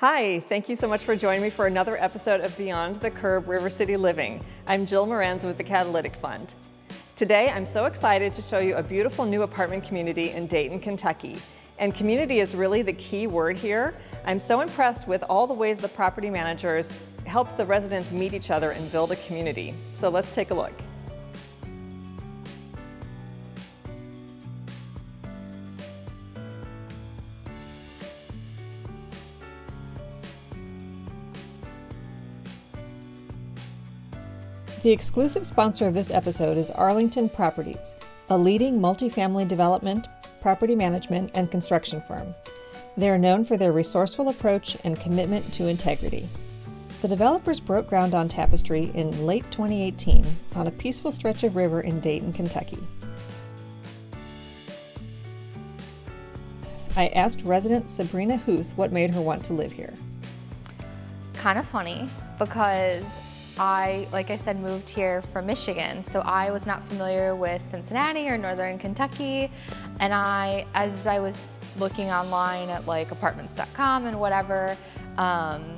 Hi, thank you so much for joining me for another episode of Beyond the Curb River City Living. I'm Jill Morenz with the Catalytic Fund. Today, I'm so excited to show you a beautiful new apartment community in Dayton, Kentucky. And community is really the key word here. I'm so impressed with all the ways the property managers help the residents meet each other and build a community. So let's take a look. The exclusive sponsor of this episode is Arlington Properties, a leading multifamily development, property management, and construction firm. They are known for their resourceful approach and commitment to integrity. The developers broke ground on Tapestry in late 2018 on a peaceful stretch of river in Dayton, Kentucky. I asked resident Sabrina Huth what made her want to live here. Kind of funny because I, like I said, moved here from Michigan, so I was not familiar with Cincinnati or Northern Kentucky. And I, as I was looking online at like apartments.com and whatever, um,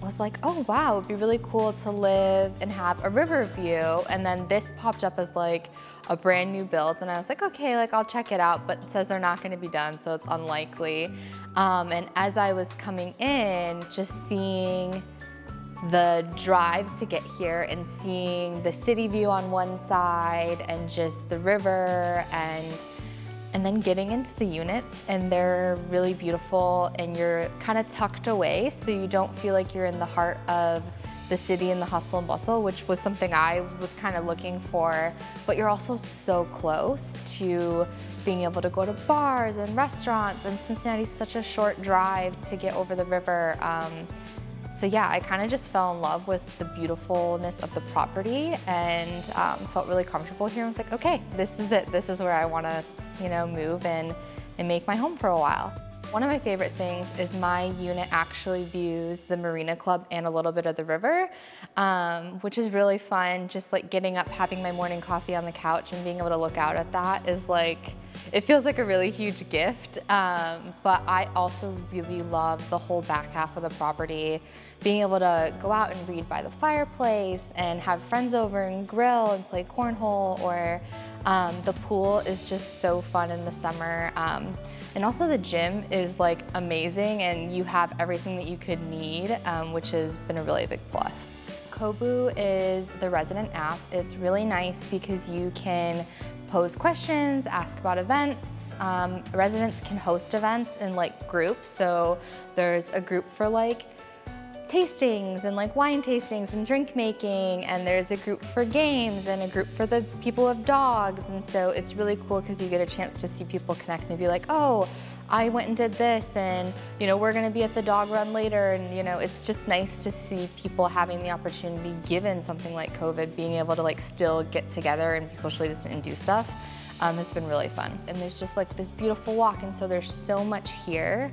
was like, oh wow, it'd be really cool to live and have a river view. And then this popped up as like a brand new build. And I was like, okay, like I'll check it out, but it says they're not gonna be done, so it's unlikely. Um, and as I was coming in, just seeing the drive to get here and seeing the city view on one side and just the river and and then getting into the units and they're really beautiful and you're kind of tucked away so you don't feel like you're in the heart of the city and the hustle and bustle, which was something I was kind of looking for. But you're also so close to being able to go to bars and restaurants and Cincinnati's such a short drive to get over the river. Um, so yeah, I kind of just fell in love with the beautifulness of the property and um, felt really comfortable here. I was like, okay, this is it. This is where I want to, you know, move and, and make my home for a while. One of my favorite things is my unit actually views the Marina Club and a little bit of the river, um, which is really fun. Just like getting up, having my morning coffee on the couch and being able to look out at that is like, it feels like a really huge gift, um, but I also really love the whole back half of the property. Being able to go out and read by the fireplace and have friends over and grill and play cornhole or um, the pool is just so fun in the summer. Um, and also the gym is like amazing and you have everything that you could need, um, which has been a really big plus. Cobu is the resident app. It's really nice because you can pose questions, ask about events. Um, residents can host events in like groups. So there's a group for like tastings and like wine tastings and drink making and there's a group for games and a group for the people of dogs and so it's really cool because you get a chance to see people connect and be like oh I went and did this and you know we're gonna be at the dog run later. And you know it's just nice to see people having the opportunity given something like COVID being able to like still get together and be socially distant and do stuff um, has been really fun. And there's just like this beautiful walk. And so there's so much here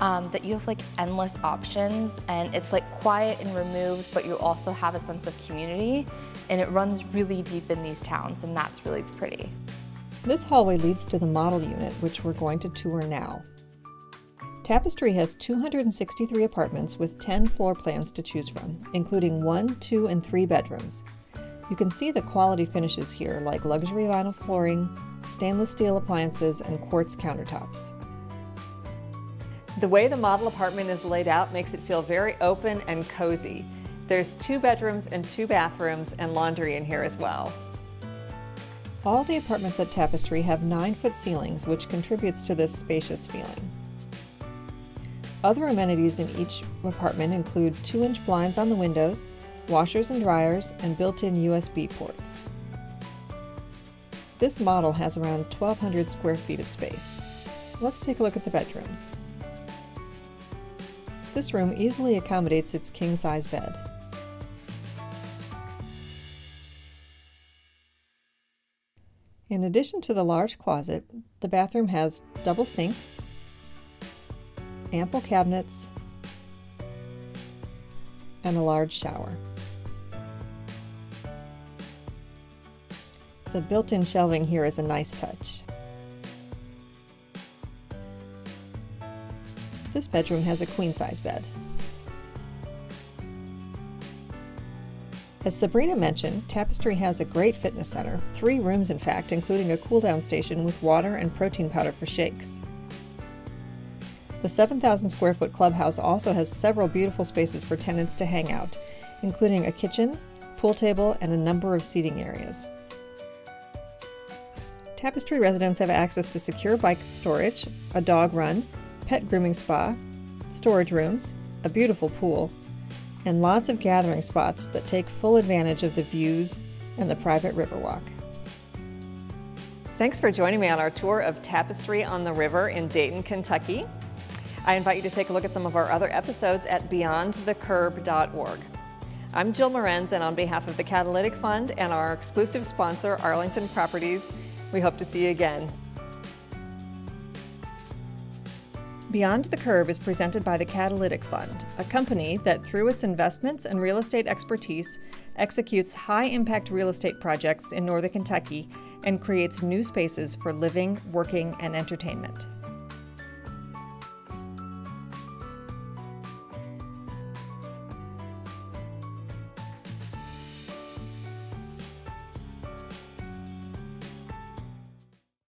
um, that you have like endless options. And it's like quiet and removed but you also have a sense of community. And it runs really deep in these towns. And that's really pretty. This hallway leads to the model unit, which we're going to tour now. Tapestry has 263 apartments with 10 floor plans to choose from, including one, two, and three bedrooms. You can see the quality finishes here, like luxury vinyl flooring, stainless steel appliances, and quartz countertops. The way the model apartment is laid out makes it feel very open and cozy. There's two bedrooms and two bathrooms and laundry in here as well. All the apartments at Tapestry have 9-foot ceilings, which contributes to this spacious feeling. Other amenities in each apartment include 2-inch blinds on the windows, washers and dryers, and built-in USB ports. This model has around 1,200 square feet of space. Let's take a look at the bedrooms. This room easily accommodates its king-size bed. In addition to the large closet, the bathroom has double sinks, ample cabinets, and a large shower. The built-in shelving here is a nice touch. This bedroom has a queen-size bed. As Sabrina mentioned, Tapestry has a great fitness center, three rooms in fact, including a cool down station with water and protein powder for shakes. The 7,000 square foot clubhouse also has several beautiful spaces for tenants to hang out, including a kitchen, pool table, and a number of seating areas. Tapestry residents have access to secure bike storage, a dog run, pet grooming spa, storage rooms, a beautiful pool, and lots of gathering spots that take full advantage of the views and the private riverwalk. Thanks for joining me on our tour of Tapestry on the River in Dayton, Kentucky. I invite you to take a look at some of our other episodes at beyondthecurb.org. I'm Jill Morenz, and on behalf of the Catalytic Fund and our exclusive sponsor, Arlington Properties, we hope to see you again. Beyond the Curb is presented by the Catalytic Fund, a company that, through its investments and real estate expertise, executes high impact real estate projects in Northern Kentucky and creates new spaces for living, working, and entertainment.